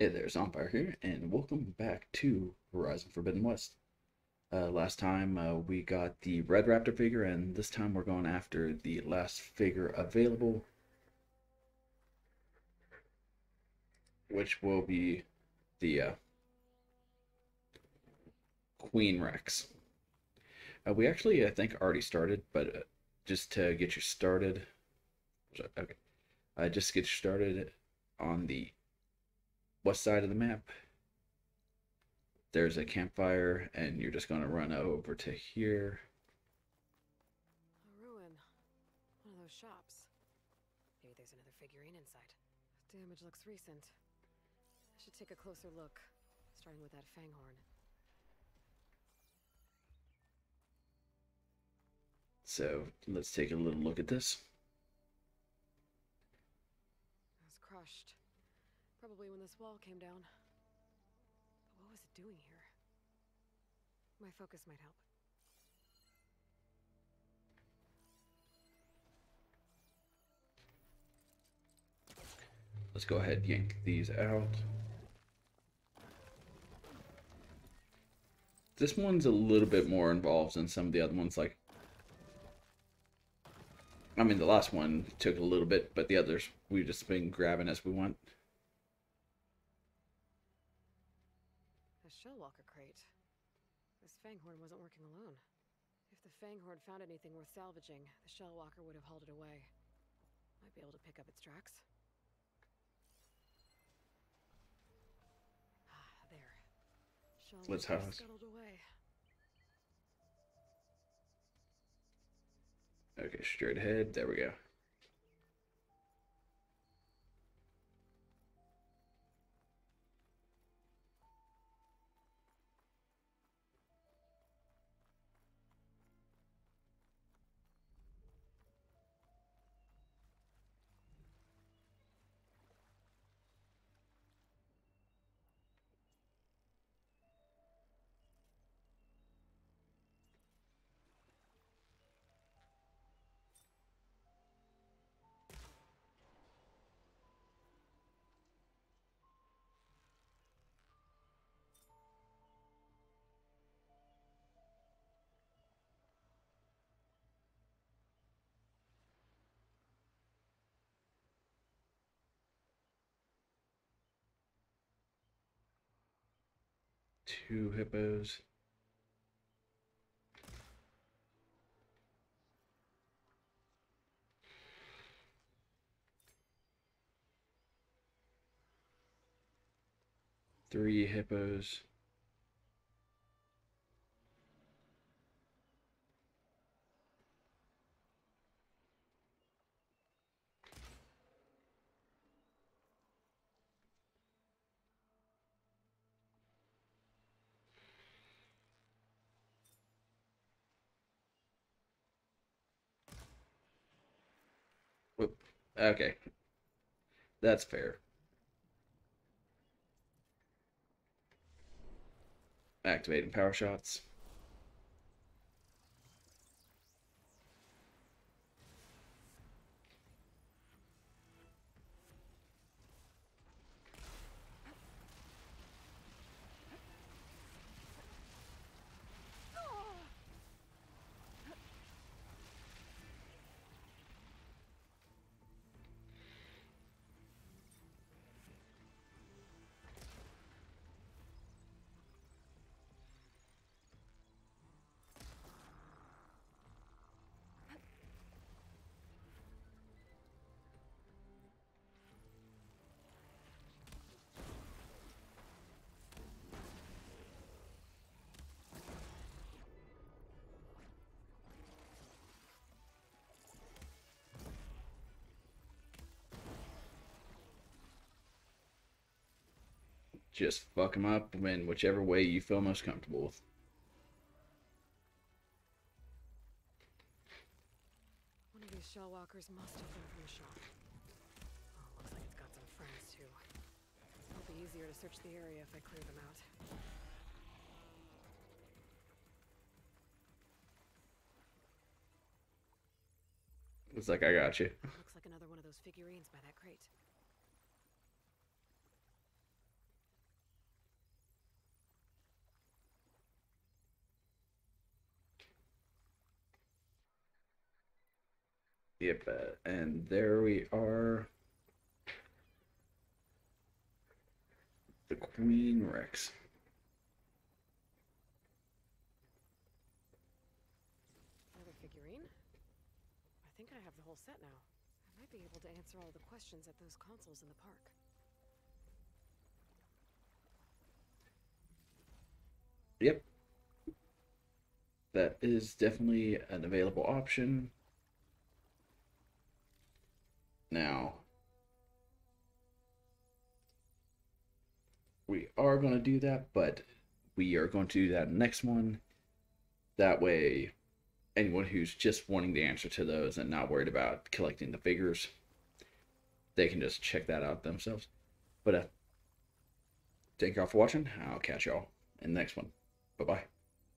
Hey there, Zanfire here, and welcome back to Horizon Forbidden West. Uh, last time uh, we got the Red Raptor figure, and this time we're going after the last figure available, which will be the uh, Queen Rex. Uh, we actually, I think, already started, but uh, just to get you started, okay, uh, just get you started on the west side of the map, there's a campfire, and you're just going to run over to here. A ruin. One of those shops. Maybe there's another figurine inside. Damage looks recent. I should take a closer look, starting with that fanghorn. So let's take a little look at this. It was crushed. Probably when this wall came down. But what was it doing here? My focus might help. Let's go ahead yank these out. This one's a little bit more involved than some of the other ones. Like, I mean, the last one took a little bit, but the others we've just been grabbing as we went. Shellwalker crate. This fanghorn wasn't working alone. If the fanghorn found anything worth salvaging, the shellwalker would have hauled it away. Might be able to pick up its tracks. Ah, there. Let's have it. scuttled away. Okay, straight ahead. There we go. Two hippos. Three hippos. Okay. That's fair. Activating power shots. Just fuck them up in whichever way you feel most comfortable with. One of these shellwalkers must have been from the shop. Oh, looks like it's got some friends too. It'll be easier to search the area if I clear them out. It's like I got you. Looks like another one of those figurines by that crate. Yep, uh, and there we are. The Queen Rex. Another figurine? I think I have the whole set now. I might be able to answer all the questions at those consoles in the park. Yep. That is definitely an available option. Now, we are going to do that, but we are going to do that next one. That way, anyone who's just wanting the answer to those and not worried about collecting the figures, they can just check that out themselves. But uh, thank y'all for watching. I'll catch y'all in the next one. Bye bye.